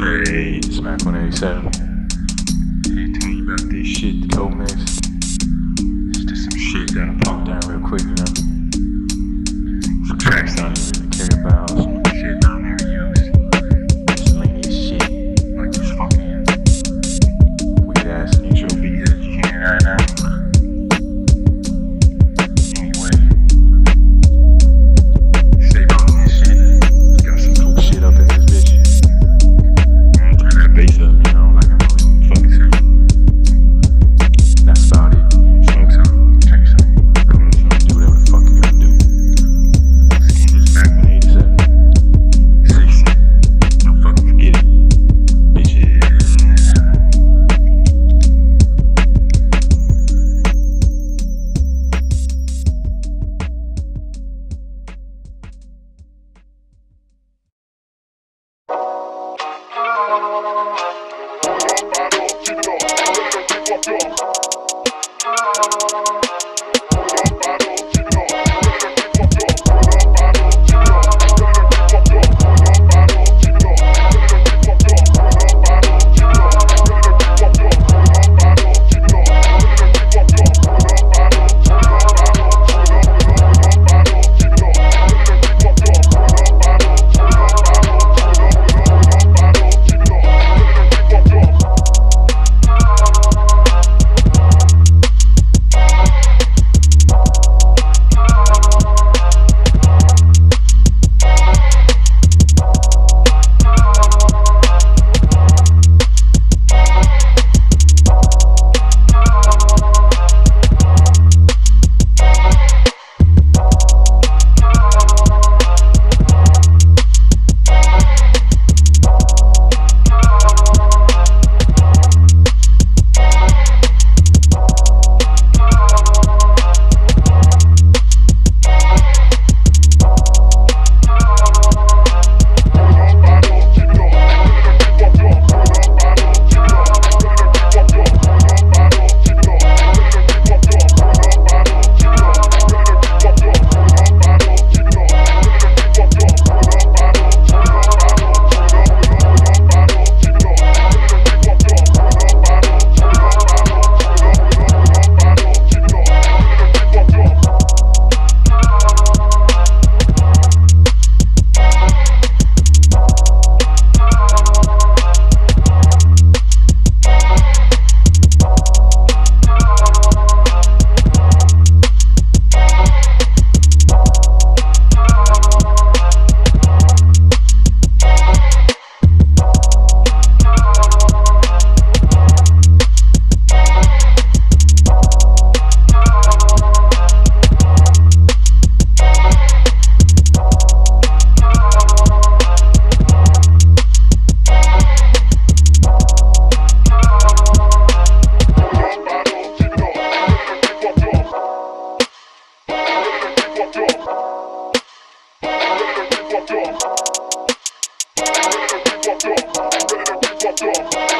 Hey, Smack 187. Hey, tell me about this shit, the Cove Mix. Just some shit gotta pop down real quick, you know? Oh, Drop.